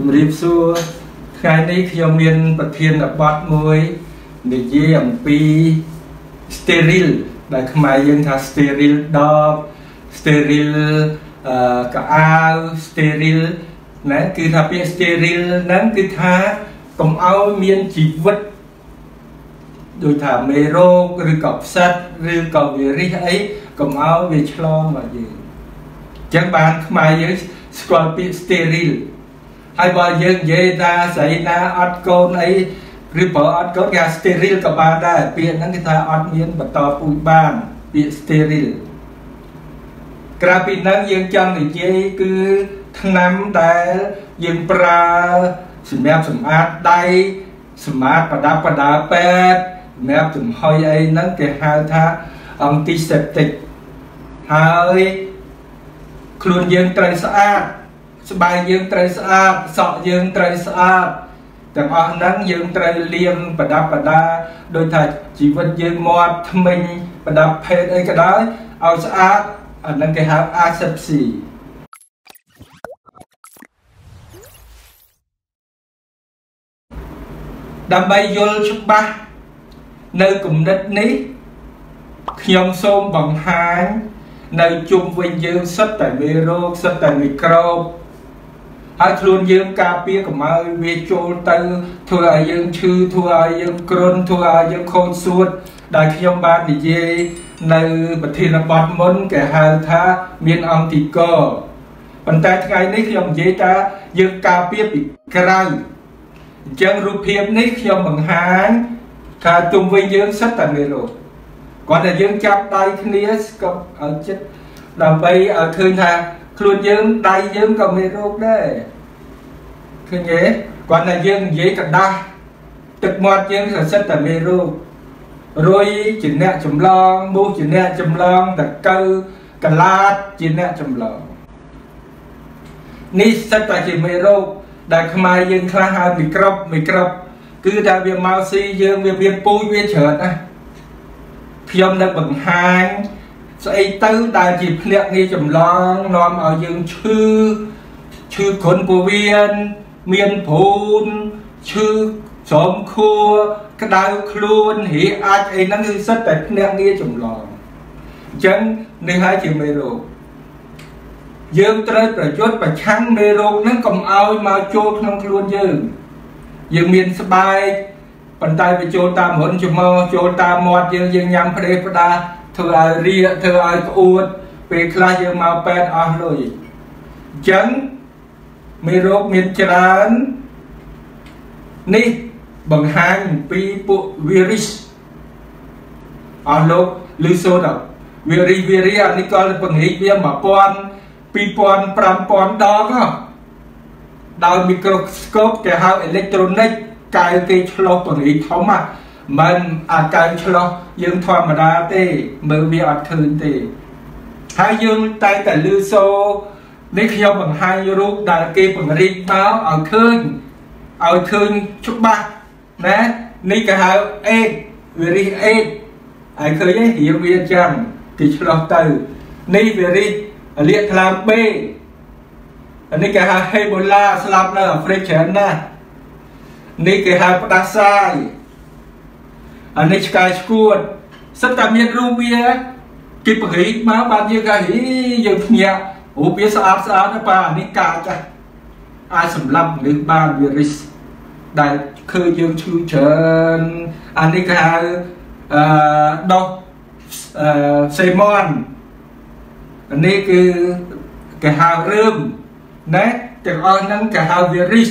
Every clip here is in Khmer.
ជំរាបសួរថ្ងៃនេះខ្ញុំមានប្រធានបទមួយនិយាយអំពី sterile ដែលខ្មែរយើងថា sterile dog sterile អឺកៅអៅ sterile ណាគឺថាពាក្យ sterile ហ្នឹងគឺថាកុំឲ្យមានជីវិតដូចថាមេរោគឬក៏ផ្សិតឬក៏វីរុសអីកុំឲ្យវាឆ្លងមកយើងអញ្ចឹងបានខ្មែរយើងស្គាល់ពាក្យ sterile ហើយបើយើងនិយាយថាស្រីណាអត់កូនអីឬបើអត់កូនគេ sterile ក៏បានដែរពាក្យហ្នឹងគេថាអត់មានបន្តពូជបានពាក្យ sterile ក្រៅពីហ្នឹងយើងចង់និយាយគឺថ្នាំដែលយើងប្រើសម្រាប់សម្អាតដៃសម្អាតប្រដាប់ប្រដាពេទ្យសម្រាប់ចំហុយអីហ្នឹងគេហៅថា antiseptic ហើយខ្លួនយើងត្រូវស្អាត ស្បែកយើងត្រូវស្អាតសក់យើងត្រូវស្អាតទាំងអស់ហ្នឹងយើងត្រូវលាងប្រដាប់ប្រដាដោយថាជីវិតយើងមាត់ថ្មិញប្រដាប់ភេទអីក៏ដោយឲ្យស្អាតអាហ្នឹងគេហៅ asepsy ដើម្បីយល់ច្បាស់នៅគំនិតនេះខ្ញុំសូមបង្ហាញនៅជុំវិញយើងសិតតែមេរោគសិតតែមីក្រូប ហើយខ្លួនយើងការពារកុំឲ្យវាចូលទៅ ធ្វើឲ្យយើងឈឺធ្វើឲ្យយើងគ្រុនធ្វើឲ្យយើងខូចសួតដែលខ្ញុំបាននិយាយនៅប្រធានបទមុនគេហៅថាមានអង្គទីកប៉ុន្តែថ្ងៃនេះខ្ញុំនិយាយថាយើងការពារពីក្រៅអញ្ចឹងរូបភាពនេះខ្ញុំបង្ហាញថាជុំវិញយើងសិតតែមេរោគគាត់តែយើងចាប់ដៃគ្នាស្គប់ឲ្យចិត្តដើម្បីឲ្យឃើញថា ខ្លួនយើងដៃយើងក៏មានរោគដែរឃើញទេគាត់តែយើងនិយាយកដាស់ទឹកមាត់យើងក៏សិតតែមានរោគរុយជាអ្នកចម្លងមូសជាអ្នកចម្លងតកៅកលាតជាអ្នកចម្លងនេះសិតតែជាមេរោគដែលខ្មែរយើងខ្លះហៅមីក្រូបមីក្រូបគឺថាវាមកស៊ីយើងវាមានពូជវាច្រើនណាស់ខ្ញុំនឹងបង្ហាញ ស្អីទៅដែលជាភ្នាក់ងារចម្លងនាំឲ្យយើងឈឺឈឺគ្រុនពោះវៀនមានព្រូនឈឺស្រោមខួរក្តៅខ្លួនរីអាចអីហ្នឹងគឺសិតតែភ្នាក់ងារចម្លងអញ្ចឹងនេះហើយជាមេរោគយើងត្រូវប្រយុទ្ធប្រឆាំងមេរោគហ្នឹងកុំឲ្យមកចូលក្នុងខ្លួនយើង យើងមានស្បែកប៉ុន្តែវាចូលតាមរុនច្មោចូលតាមមាត់យើងយើងញ៉ាំផ្ដេសផ្ដា ធ្វើឲ្យរាកធ្វើឲ្យក្អួតពេលខ្លះយើងមកពេទ្យអស់លុយអញ្ចឹងមេរោគមានច្រើននេះបង្ហាញអំពីពួក virus អស់លោកឮសូត្រវីរីវីរីអានេះក៏ពង្រីកវា1000 2000 5000ដងដោយមីក្រូស្កូបគេហៅអេឡិចត្រូនិកកៅគេឆ្លុះពង្រីកធំហ្នឹង មិនអាកៅឆ្លោះយើងធម្មតាទេមើលវាអត់ឃើញទេហើយយើងតែតែលឺសូនេះខ្ញុំបង្ហាញរូបដែលគេបង្រៀនមកឲ្យឃើញឲ្យឃើញច្បាស់ណានេះគេហៅអេតវីរិសអេតហើយឃើញទេរៀងវាចឹងគេឆ្លោះទៅនេះវីរិសលាកថ្លើមបេអានេះគេហៅហេបូឡាស្លាប់នៅអាហ្វ្រិកច្រើនណាស់នេះគេហៅផ្ដាសាយ អានេះឆ្កែឈួតសិតតែមានរូបវាគេបង្រីកមកបាទយើងក៏ហីយើងភ្ញាក់រូបវាស្អាតស្អាតណាបាទអានេះកាចអាចសម្លាប់មនុស្សបានវារិសដែលឃើញយើងឈឺច្រើនអានេះគេហៅអឺដោះអឺសេមនអានេះគឺគេហៅរឿងណាទាំងអស់ហ្នឹងគេហៅវារិស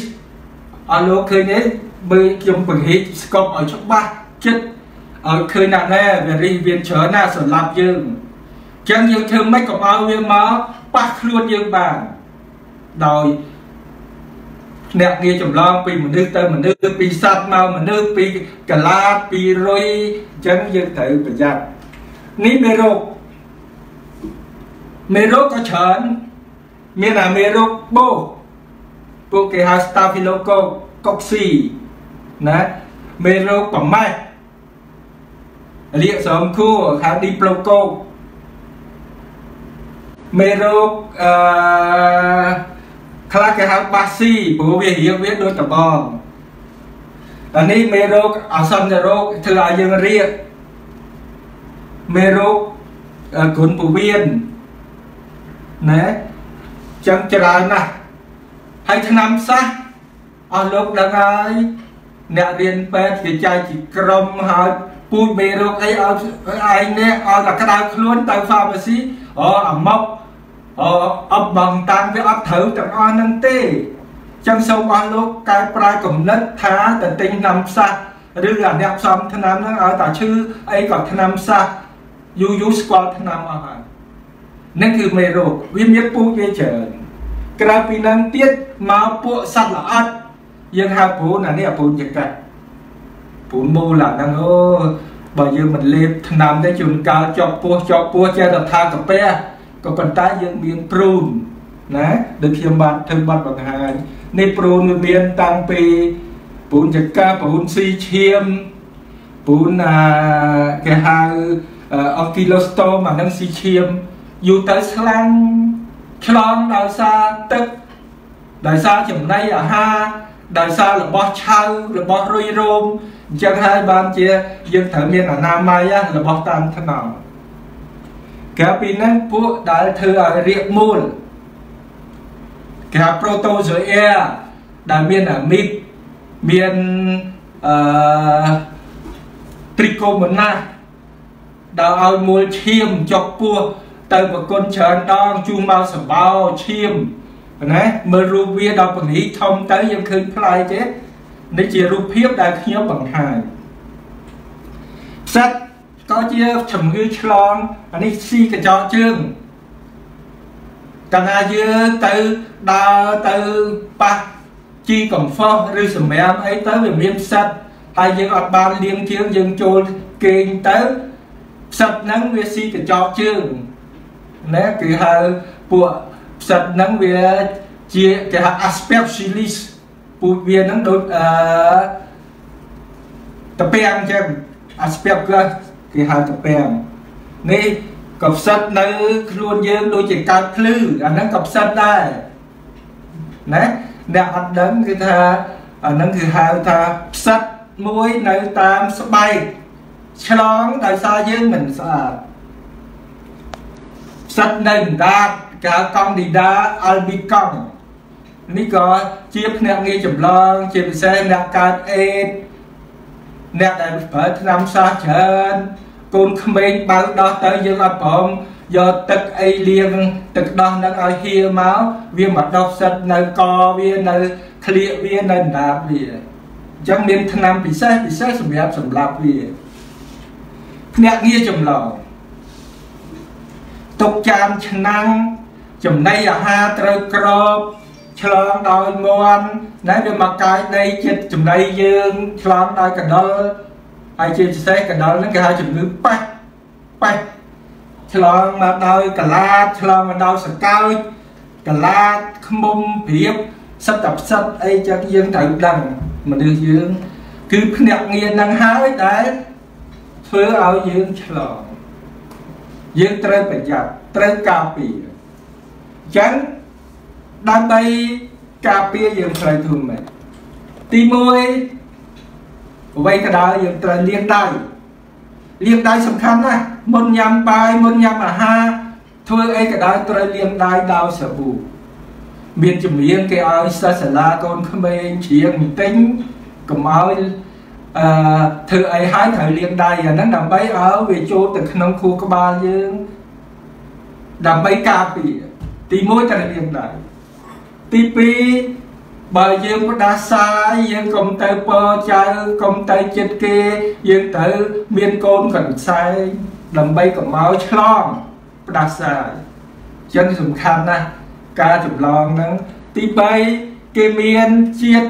អស់លោកឃើញទេបើខ្ញុំបង្រៀនស្កប់ឲ្យច្បាស់ចិត្ត ឲ្យឃើញណាស់ណែវារីវាច្រើនណាស់សម្រាប់យើងអញ្ចឹងយើងធ្វើម៉េចកុំឲ្យវាមកប៉ះខ្លួនយើងបានដោយអ្នកងារចម្លងពីមនុស្សទៅមនុស្សពីសត្វមកមនុស្សពីកលាពីរុយអញ្ចឹងយើងត្រូវប្រយ័ត្ននេះមេរោគមេរោគក៏ច្រើនមានអាមេរោគបោពួកគេហៅ Staphylococcus cocci ណាមេរោគប្រម៉េះ លាកស្រោមខួរហៅឌីប្លូកូកមេរោគអឺខ្លះគេហៅបាស៊ីព្រោះវារៀងវាដូចតបងអានេះមេរោគអសន្នរោគធ្វើឲ្យយើងរៀកមេរោគគ្រុនពវៀនណាចឹងច្រើនណាស់ហើយឆ្នាំសាសអស់លោកដឹងហើយអ្នករៀនពេទ្យគេចែកជាក្រុមហើយ ពូជមេរោគអីឲ្យឯងនេះឲ្យតែក្តៅខ្លួនទៅ pharmacy អូអាមកអូអបបងតាំងវាអត់ត្រូវទាំងអស់ហ្នឹងទេចឹងសូមអស់លោកកែប្រែគំនិតថាទៅទិញថ្នាំផ្សះឬអាអ្នកផ្សំថ្នាំហ្នឹងឲ្យតែឈឺអីក៏ថ្នាំផ្សះយូរយូរស្គាល់ថ្នាំអស់ហើយនឹងគឺមេរោគវាមានពូជវាច្រើនក្រៅពីនឹងទៀតមកពួកសត្វល្អិតយើងហៅព្រូនអានេះអាព្រូនចកាត់ ព្រូនមូលអាហ្នឹងអូបើយើងមិនលេបថ្នាំទេជួនកាលជាប់ពោះជាប់ពោះចេះតែថាកាពះក៏ប៉ុន្តែយើងមានព្រូនណាដូចខ្ញុំបានធ្វើបាត់បង្ហាញនេះព្រូនវាមានតាំងពីព្រូនចកាព្រូនស៊ីឈាមព្រូនអាគេហៅអគីឡូស្តូមអានឹងស៊ីឈាមយូរទៅស្លាំងឆ្លងដោយសារទឹកដោយសារចំណីអាហារដោយសាររបស់ឆៅរបស់រុយរោម អញ្ចឹងហើយបានជាយើងត្រូវមានអនាម័យរបស់តាមថ្នមកាលពីហ្នឹងពួកដែលធ្វើឲ្យរៀកមូលគេហៅ protozoa ដែលមានអាមីបមានអឺ trichomonas ដែលឲ្យមូលឈាមចុកពោះទៅប្រគុណច្រើនដងជួងមកសបោឈាមណាមើលរូបវាដល់ពង្រីកធំទៅយើងឃើញផ្លែទេ នេះជារូបភាពដែលខ្ញុំបង្ហាញផ្សិតក៏ជាជំងឺឆ្លងអានេះស៊ីកញ្ចក់ជើងកាលណាយើងទៅដើរទៅប៉ះជីកំផុសឬសម្រាមអីទៅវាមានផ្សិតហើយយើងអត់បានលាងជើងយើងចូលគេងទៅផ្សិតហ្នឹងវាស៊ីកញ្ចក់ជើងណាគឺហៅពួកផ្សិតហ្នឹងវាជាគេហៅ aspergillis ពូជវាហ្នឹងដូចអឺតពាំងចឹង aspergillus គេហៅតពាំងនេះក៏ផ្សិតនៅ ខ្លួនយើងដូចជាកើតភ្លឺអាហ្នឹងក៏ផ្សិតដែរណាអ្នកអត់ដឹងគឺថាអាហ្នឹងគឺហៅថាផ្សិតមួយនៅតាមស្បែកឆ្លងដោយសារយើងមិនស្អាតផ្សិតនៅអណ្ដាតគេហៅកង់ឌីដាអាល់ប៊ីកង់ នេះក៏ជាភ្នាក់ងារចម្លងជាពិសេសអ្នកកើតអេដអ្នកដែលប្រើថ្នាំសាសច្រើនកូនក្មេងបើដោះទៅយើងអត់ព្រមយកទឹកអីលាងទឹកដោះនឹងឲ្យហៀមកវាមកដោះសិតនៅកវានៅក្លៀកវានៅដណ្ដាបវាអញ្ចឹងមានថ្នាំពិសេសពិសេសសម្រាប់សម្លាប់វាភ្នាក់ងារចម្លងទុកចានឆ្នាំងចំណីអាហារត្រូវក្រប ឆ្លងដោយមន់ណាវាមកកាយដីចិត្តចំណីយើងឆ្លងដោយកណ្ដុលហើយជាពិសេសកណ្ដុលហ្នឹងគេហៅជំងឺប៉ះប៉ះឆ្លងមកដោយកលាតឆ្លងមកដោយសកោចកលាតខ្មុំព្រៀបសិតតែផ្សិតអីចឹងយើងត្រូវដឹងមនុស្សយើង គឺភ្នាក់ងារហ្នឹងហើយដែលធ្វើឲ្យយើងឆ្លងយើងត្រូវប្រយ័ត្នត្រូវការពារអញ្ចឹង ដើម្បីការពារយើងត្រូវធ្វើម៉េចទី1អ្វីក៏ដោយយើងត្រូវលាងដៃលាងដៃសំខាន់ណាស់មុនញ៉ាំបាយមុនញ៉ាំអាហារធ្វើអីក៏ដោយត្រូវលាងដៃដោយសាប៊ូមានជំនាញគេឲ្យសិស្សសាលាកូនក្មេងជ្រៀងបន្តិចកុំឲ្យអឺធ្វើអីហើយត្រូវលាងដៃអាហ្នឹងដើម្បីឲ្យវាចូលទៅក្នុងខួរក្បាលយើងដើម្បីការពារទី1ត្រូវលាងដៃ ទី2បើយើងផ្ដាសាយយើងកុំទៅពរចៅកុំទៅចិត្តគេ យើងត្រូវមានកូនកន្សែងដើម្បីកុំឲ្យឆ្លងផ្ដាសាយអញ្ចឹងសំខាន់ណាស់ការចម្លងហ្នឹងទី3គេមានជាតិ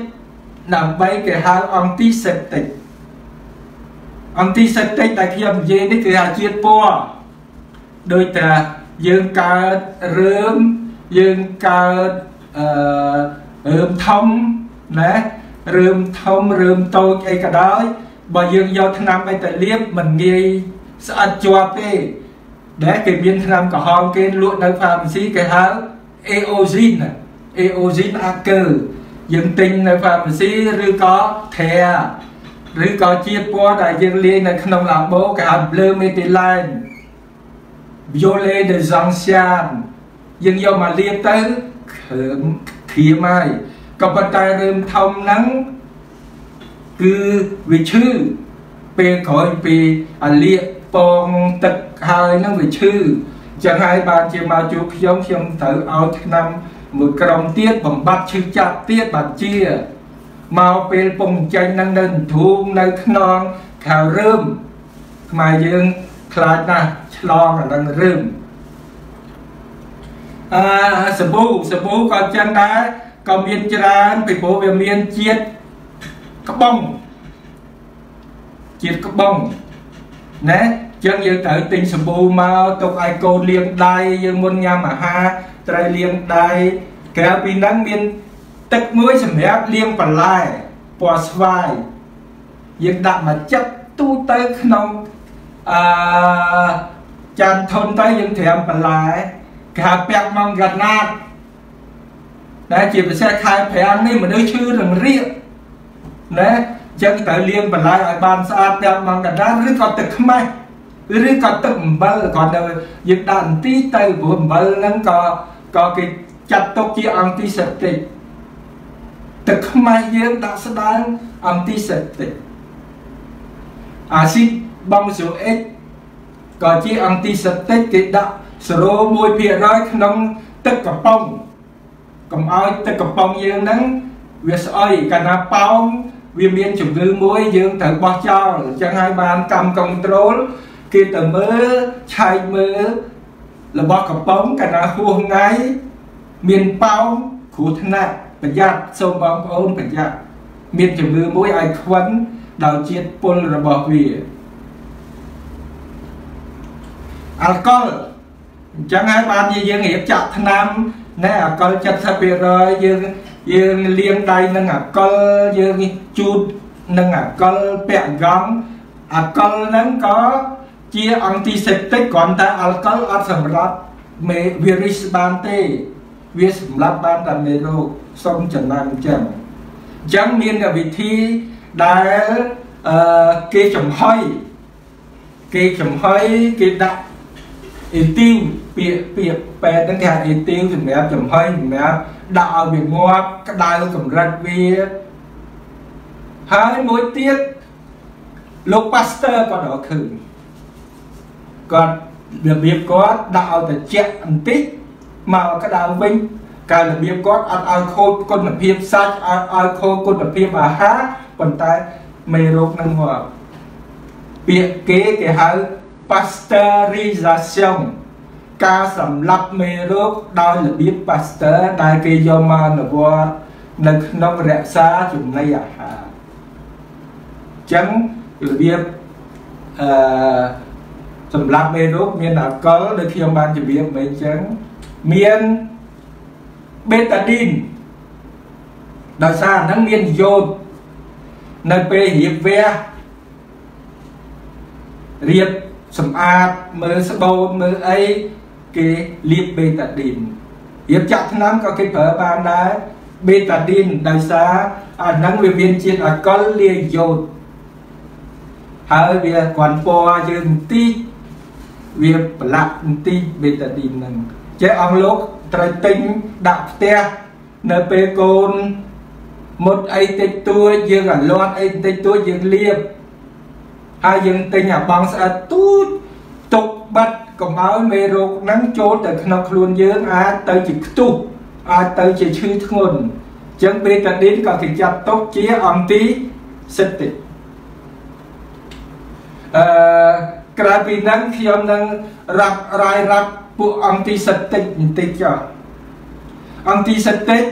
ដើម្បីគេហៅអង់ទីសេពតិកអង់ទីសេពតិកដែលខ្ញុំនិយាយនេះគឺថាជាតិពណ៌ដូចតែយើងកើតរឿងយើងកើត អឺរឿងធំណារឿងធំរឿងតូចអីក៏ដោយបើយើងយកថ្នាំអីទៅលាបមិនងាយស្អិតជាប់ទេដែលគេមានថ្នាំក្រហមគេលក់នៅ pharmacy គេហៅ Eozine eosin acker យើងទិញនៅ pharmacy ឬក៏ thea ឬក៏ជាតិពណ៌ដែលយើងលាយនៅក្នុងឡាបូគេហៅ bleu méthylène violet de gentiane យើងយកមកលាបទៅគ្រឿងធៀមហើយក៏ប៉ុន្តែរឿងធំហ្នឹងគឺវាឈឺពេលក្រោយពីអាលៀកពងទឹកហើយហ្នឹងវាឈឺចឹងហើយបានជាមកជួបខ្ញុំខ្ញុំត្រូវឲ្យឆ្នាំមួយក្រុមទៀតបំបត្តិឈឺចាប់ទៀតបាទជាមកពេលពងចេញនឹងនៅធូងនៅខ្នងខៅរើមខ្មែរយើងខ្លាចណាស់ឆ្លងអានឹងរើម អឺសប៊ូសប៊ូក៏ចឹងដែរក៏មានច្រើនពីព្រោះវាមានជាតិក្បងជាតិក្បងណាចឹងយើងត្រូវទិញសាប៊ូមកទុកឲ្យកូនលាងដៃយើងមុនញ៉ាំអាហារត្រូវលាងដៃក្រៅពីហ្នឹងមានទឹកមួយសម្រាប់លាងបន្លែពណ៌ស្វាយយើងដាក់មកចិត្តទូទៅក្នុងអឺចានធុនទៅយើងត្រាំបន្លែ គេហៅពាក់ម៉ងកាណាតដែលជាពិសេសខែប្រាំងនេះមនុស្សឈឺរងរៀកណាចឹងត្រូវលាងបន្លែឲ្យបានស្អាតទាំងម៉ងកាណាតឬក៏ទឹកខ្មេះឬក៏ទឹកអំបិលគាត់ទៅយើងដាក់អន្ទីទៅព្រោះអំបិលហ្នឹងក៏ក៏គេចាត់ទុកជាអង់ទីសេពតិកទឹកខ្មេះយើងដាក់ស្ដើងអង់ទីសេពតិកអាស៊ីតបំសូអិកក៏ជាអង់ទីសេពតិកគេដាក់ 0.1%ក្នុងទឹកកំប៉ុងកុំឲ្យទឹកកំប៉ុងយើងហ្នឹងវាស្អុយកាលណាប៉ោងវាមានជំងឺមួយយើងត្រូវបោះចោលអញ្ចឹងហើយបានកម្មកុងត្រូលគេទៅមើលឆែកមើលរបស់កំប៉ុងកាលណាហួសថ្ងៃមានប៉ោងគ្រោះថ្នាក់ប្រយ័ត្នសូមបងប្អូនប្រយ័ត្នមានជំងឺមួយឲ្យខ្វិនដោយជាតិពុលរបស់វាអាល់កុល អញ្ចឹងហើយបានជាយើងរៀបចាក់ថ្នាំណែអាល់កុល70%យើងយើងលាងដៃនឹងអាល់កុលយើងជូតនឹងអាល់កុលពាក់កង់អាល់កុលហ្នឹងក៏ជាអង់ទីសេពតិកគ្រាន់តែអាល់កុលអត់សម្រាប់មេវីរុសបានទេ វាសម្រាប់បានតែមេរោគសុំចំណាំអញ្ចឹងអញ្ចឹងមានវិធីដែលអឺគេចំហុយគេចំហុយគេដាក់អេទីវ ពាក្យពាក្យពេទ្យហ្នឹងគេហៅអេទីវសម្រាប់ចំហុយសម្រាប់ដាក់ឲ្យវាងាប់ក្តៅកម្រិតវាហើយមួយទៀតលោកប៉ាស្ទ័រក៏ដល់ឃើញគាត់របៀបគាត់ដាក់ឲ្យត្រជាក់បន្តិចមកក្តៅវិញការរបៀបគាត់អត់ឲ្យខូចគុណភាពសាច់អត់ឲ្យខូចគុណភាពអាហារប៉ុន្តែមេរោគនឹងមកពាក្យគេគេហៅ pasteurisation ការសម្លាប់មេរោគដោយរបៀប Pasteur ដែលគេយកមកអនុវត្តនៅក្នុងរក្សាចំណីអាហារអញ្ចឹងរបៀបអឺសម្រាប់មេរោគមានអាល់កុលដូចខ្ញុំបានជម្រាបមិញអញ្ចឹងមានបេតាឌីនដោយសារហ្នឹងមានយ៉ូតនៅពេលរៀបវះរៀបសម្អាតមើលស្បូនមើលអី គេលាបបេតាឌីនរៀបចាក់ថ្នាំក៏គេប្រើបានដែរបេតាឌីនដោយសារអាហ្នឹងវាមានជាតិអាល់កុលលាយយ៉ូតហើយវាគ្រាន់ពណ៌យើងបន្តិចវាប្រឡាក់បន្តិចបេតាឌីនហ្នឹងចេះអង្គលោកត្រូវទិញដាក់ផ្ទះនៅពេលកូនមុតអីតិចតួចយើងអាលាត់អីតិចតួចយើងលាបហើយយើងទិញអាបងស្អិតទូចទុកបាត់ កុំឲ្យមេរោគហ្នឹងចូលទៅក្នុងខ្លួនយើងអាចទៅជាខ្ទុះអាចទៅជាឈឺធ្ងន់អញ្ចឹងបេតាឌីនក៏គេចាត់ទុកជាអង់ទីសេពតិកអឺក្រៅពីហ្នឹងខ្ញុំនឹងរាប់រាយរាប់ពួកអង់ទីសេពតិកបន្តិចចុះអង់ទីសេពតិក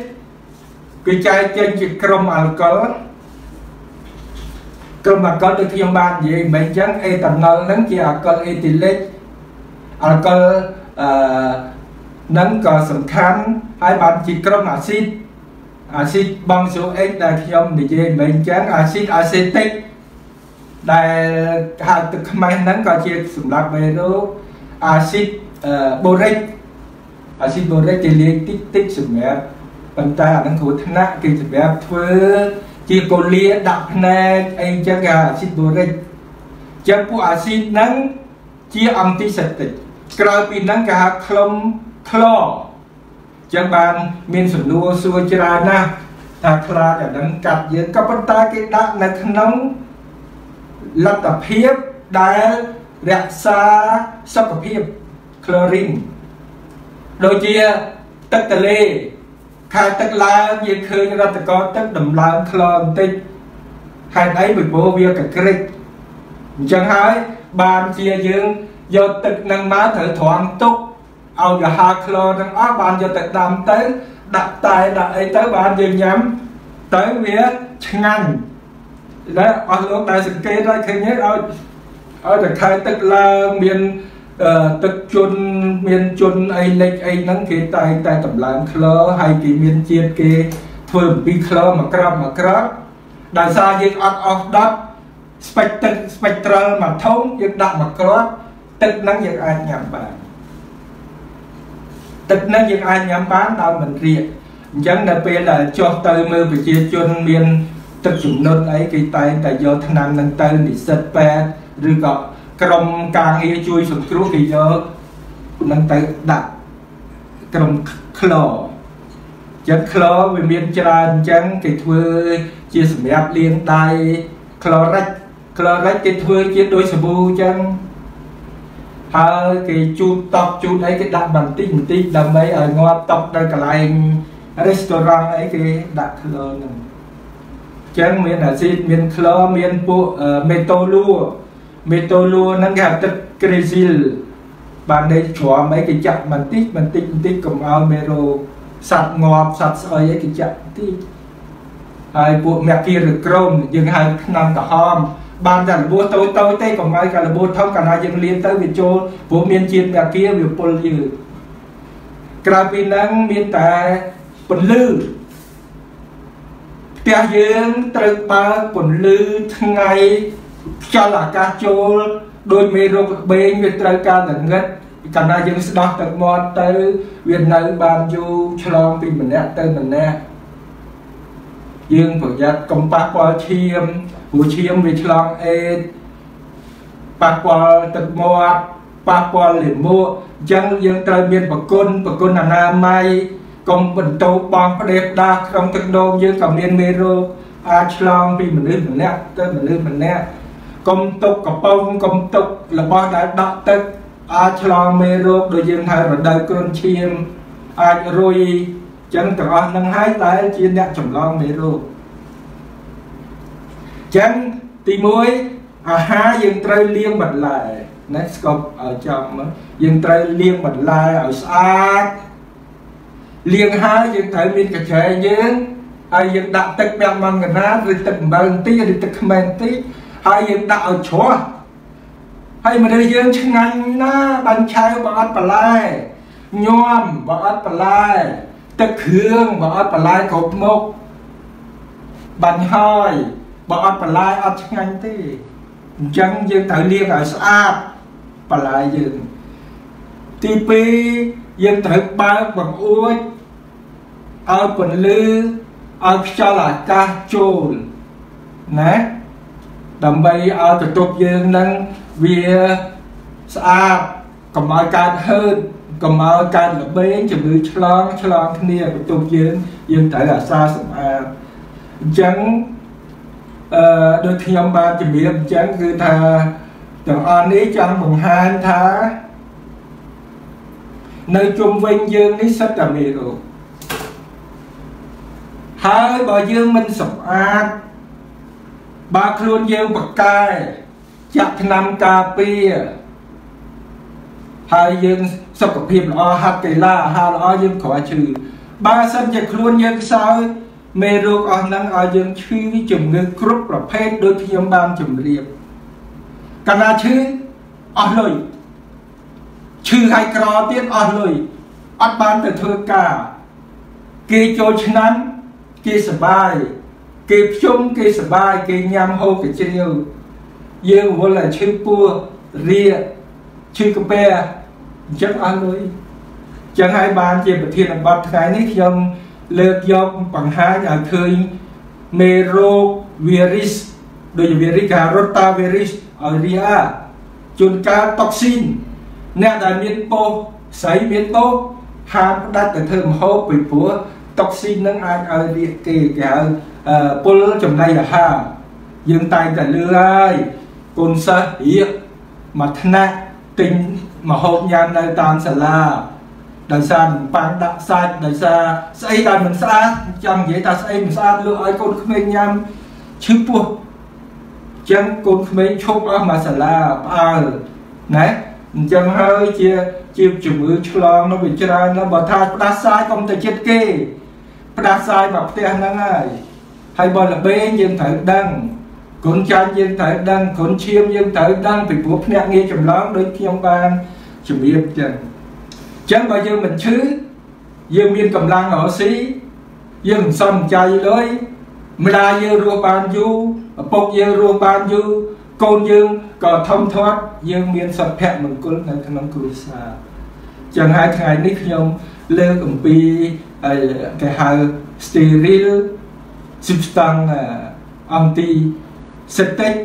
គឺចែកចេញជាក្រុមអាល់កុលក្រុមអាល់កុលដូចខ្ញុំបាននិយាយមិញអញ្ចឹងអេតាណុលហ្នឹងជាអាល់កុលអេទីលិក អាល់កុលអឺនឹងក៏សំខាន់ហើយបានជាក្រុមអាស៊ីតអាស៊ីតបងសូអិចដែលខ្ញុំនិយាយមិញអញ្ចឹងអាស៊ីតអាសេតិកដែលហៅទឹកខ្មេះហ្នឹងក៏ជាសម្រាប់មេរោគអាស៊ីតបូរិកអាស៊ីតបូរិកគេលាយតិចតិចសម្រាប់ប៉ុន្តែអានឹងគ្រោះថ្នាក់គេសម្រាប់ធ្វើជាកូលាដាក់ភ្នែកអីចឹងគេអាស៊ីតបូរិកចឹងពួកអាស៊ីតហ្នឹងជាអង់ទីសេតិក ក្រៅពីហ្នឹងគេហៅក្លុំក្លចឹងបានមានសំណួរសួរច្រើនណាស់ថាខ្លាចអានឹងកាត់យើងក៏ប៉ុន្តែគេដាក់នៅក្នុងលទ្ធភាពដែលរក្សាសុខភាព chlorine ដូចជាទឹកទន្លេខែទឹកឡើងយើងឃើញរដ្ឋកោទឹកដំឡើងក្លងបន្តិចហេតុអីពីព្រោះវាកក្រិចអញ្ចឹងហើយបានជាយើង យកទឹកនឹងមកត្រូវត្រង់ទុកឲ្យវាហាក្លទាំងអស់បានយកទៅដាំទៅដាក់តែដាក់អីទៅបានយើងញ៉ាំទៅវាឆ្ងាញ់ដែលអស់លោកដែលសង្កេតហើយឃើញឲ្យឲ្យតែខែទឹកឡើងមានទឹកជន់មានជន់អីលិចអីហ្នឹងគេតែងតែតម្លើងក្លហើយគេមានជាតិគេធ្វើអំពីក្លមកក្របមកក្របដោយសារយើងអត់អស់ដុតស្ពេចទឹកស្ពេចត្រលមួយធំយើងដាក់មកក្រប ទឹកហ្នឹងយើងអាចញ៉ាំបានទឹកហ្នឹងយើងអាចញ៉ាំបានដោយមិនរៀកអញ្ចឹងនៅពេលដែលចុះទៅមើលប្រជាជនមាន ទឹកជំនន់អីគេតែងតែយកថ្នាំហ្នឹងទៅនិស្សិតពេទ្យឬក៏ក្រុមការងារជួយសង្គ្រោះគេយកនឹងទៅដាក់ក្រុមក្លចឹងក្លវាមានច្រើនអញ្ចឹងគេធ្វើជាសម្រាប់លាងដៃក្លរិចក្លរិចគេធ្វើជាដូចសាប៊ូអញ្ចឹង ហើយគេជូតតប់ជូតអីគេដាក់បន្តិចបន្តិចដើម្បីឲ្យងាប់តប់នៅកន្លែង restaurant អីគេដាក់ក្លហ្នឹងអញ្ចឹងមានអាស៊ីតមានក្លមានពួកមេតូលូមេតូលូហ្នឹងគេហៅទឹកក្រេស៊ីលបានដេកជ្រាំអីគេចាក់បន្តិចបន្តិចបន្តិចកុំឲ្យមេរោគសត្វងាប់សត្វស្អុយអីគេចាក់បន្តិចហើយពួកមាគីឬក្រមយើងហៅថ្នាំក្រហម បានតែរបួសតូចតូចទេកុំឲ្យការបួសធំកាលណាយើងលៀនទៅវាចូលព្រោះមានជាតិមាគីវាពុលយើងក្រៅពីហ្នឹងមានតែពន្លឺផ្ទះយើងត្រូវបើកពន្លឺថ្ងៃខ្យល់អាកាសចូលដោយមេរោគក្បេងវាត្រូវការងងឹតកាលណាយើងស្ដោះទឹកមាត់ទៅវានៅបានយូរឆ្លងពីម្នាក់ទៅម្នាក់យើងប្រយ័ត្នកុំប៉ះពាល់ឈាម ព្រោះឈាមវាឆ្លងអេដប៉ះពាល់ទឹកមាត់ប៉ះពាល់លាមកអញ្ចឹងយើងត្រូវមានប្រគុណប្រគុណអនាម័យកុំបន្តបងផ្ដេសផ្ដាសក្នុងទឹកនោមយើងក៏មានមេរោគអាចឆ្លងពីមនុស្សម្នាក់ទៅមនុស្សម្នាក់កុំទុកកំប៉ុងកុំទុករបស់ដែលដក់ទឹកអាចឆ្លងមេរោគដូចយើងហៅរដូវគ្រុនឈាមអាចរុយចឹងទាំងអស់នឹងហើយដែលជាអ្នកចម្លងមេរោគ ចឹងទី1អាហារយើងត្រូវលាងបន្លែណាស្កប់ឲ្យចំយើងត្រូវលាងបន្លែឲ្យស្អាតលាងហើយយើងត្រូវមានកញ្ឆែយើងហើយយើងដាក់ទឹកពាក់ម៉ងកណាឬទឹកអំបិលបន្តិចឬទឹកខ្មេះបន្តិចហើយយើងដាក់ឲ្យជ្រោះហើយមនុស្សយើងឆ្ងាញ់ណាបាញ់ឆៅបើអត់បន្លែញោមបើអត់បន្លែទឹកគ្រឿងបើអត់បន្លែគ្រប់មុខបាញ់ហើយ បើអត់បន្លែអត់ឆ្ងាញ់ទេអញ្ចឹងយើងត្រូវលាងឲ្យស្អាតបន្លែយើងទី2យើងត្រូវបើកបង្អួចឲ្យពន្លឺឲ្យខ្យល់អាកាសចូលណាដើម្បីឲ្យបន្ទប់យើងនឹងវាស្អាតកុំឲ្យកើតហឺតកុំឲ្យកើតល្បែងជំងឺឆ្លងឆ្លងគ្នាបន្ទប់យើងយើងត្រូវអាសាសម្អាតអញ្ចឹង អឺដូចខ្ញុំបានជំរាបអញ្ចឹងគឺថាទាំងអស់នេះចង់បង្ហាញថា នៅជុំវិញយើងនេះសិតតែមេរោគហើយបើយើងមិនសម្អាតបើខ្លួនយើងបកកែចាក់ថ្នាំការពារហើយយើងសុខភាពល្អហាត់កីឡាអាហារល្អយើងគ្រាន់ឈឺបើសិនជាខ្លួនយើងខ្សោយ មេរោគអស់ហ្នឹងឲ្យយើងឈឺជំងឺគ្រប់ប្រភេទដូចខ្ញុំបានជម្រាបកាលណាឈឺអស់លុយឈឺហើយក្រទៀតអស់លុយអត់បានទៅធ្វើការគេចូលឆ្នាំគេសបាយគេភ្ជុំគេសបាយគេញ៉ាំហូបកជ្រាវយើងវល់តែឈឺពោះរាឈឺកាពះអញ្ចឹងអស់លុយចឹងហើយបានជាប្រធានបទថ្ងៃនេះខ្ញុំ លើកយកបង្ហាញឲ្យឃើញមេរោគ virus ដូច virus ការ rotavirus ឲ្យរាជួនកាល toxin អ្នកដែលមានពោះស្អីមានពោះហាមផ្ដាច់ទៅធ្វើមហូបពីព្រោះ toxin នឹងអាចឲ្យរាគគេគេហៅពុលចំណីអាហារយើងតែងតែលឺហើយកូនសិស្សរៀកមួយថ្នាក់ទិញមហូបញ៉ាំនៅតាមសាលា ដោយសារប៉ាំងដាក់សាច់ដោយសារស្អីដែលមិនស្អាតចង់និយាយថាស្អីមិនស្អាតលក់ឲ្យកូនក្មេងញ៉ាំឈឺពោះចឹងកូនក្មេងឈប់អស់មួយសាលាផ្អើលណាអញ្ចឹងហើយជាជាជំងឺឆ្លងនៅវាច្រើនណាស់បើថាផ្ដាសាយកុំទៅចិត្តគេផ្ដាសាយមកផ្ទះហ្នឹងហើយហើយបើល្បែងយើងត្រូវដឹងគុណចាញ់យើងត្រូវដឹងគុណឈាមយើងត្រូវដឹងពីព្រោះភ្នាក់ងារចម្លងដូចខ្ញុំបានជំរាបចឹង ចឹងបើយើងមិនឈឺយើងមានកម្លាំងរកស៊ីយើងមិនសំចៃលុយម្ដាយយើងរស់បានយូរឪពុកយើងរស់បានយូរកូនយើងក៏ធំធាត់យើងមានសុភមង្គលនៅក្នុងគ្រួសារចឹងហើយថ្ងៃនេះខ្ញុំលើកអំពីគេហៅ sterile substance antiseptic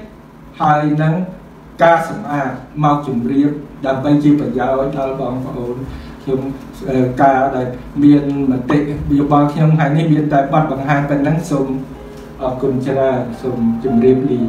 ហើយនឹងការសម្អាតមកជម្រាបដើម្បីជាប្រយោជន៍ដល់បងប្អូន ខ្ញុំការដែលមានមតិយោបល់ខ្ញុំថ្ងៃនេះមានតែប័ណ្ណបង្ហាញប៉ុណ្ណឹងសូមអរគុណច្រើនសូមជម្រាបលា